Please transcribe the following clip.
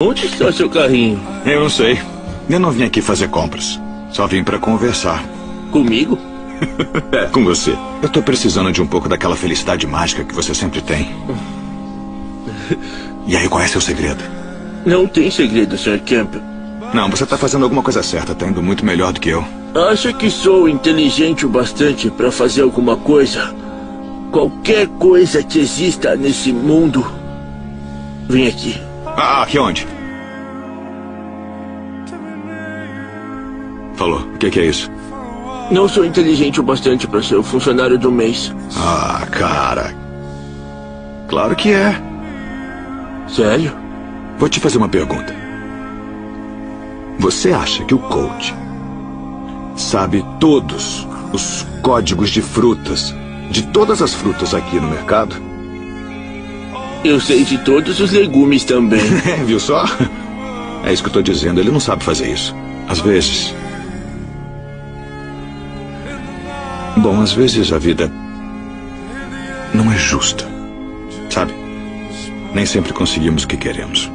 Onde está seu carrinho? Eu não sei. Eu não vim aqui fazer compras. Só vim para conversar. Comigo? é, com você. Eu tô precisando de um pouco daquela felicidade mágica que você sempre tem. E aí, qual é seu segredo? Não tem segredo, Sr. Campbell. Não, você tá fazendo alguma coisa certa. Tá indo muito melhor do que eu. Acha que sou inteligente o bastante para fazer alguma coisa? Qualquer coisa que exista nesse mundo. Vem aqui. Ah, aqui onde? Falou. O que, que é isso? Não sou inteligente o bastante para ser o funcionário do mês. Ah, cara. Claro que é. Sério? Vou te fazer uma pergunta. Você acha que o coach sabe todos os códigos de frutas de todas as frutas aqui no mercado? Eu sei de todos os legumes também. É, viu só? É isso que eu tô dizendo. Ele não sabe fazer isso. Às vezes. Bom, às vezes a vida não é justa. Sabe? Nem sempre conseguimos o que queremos.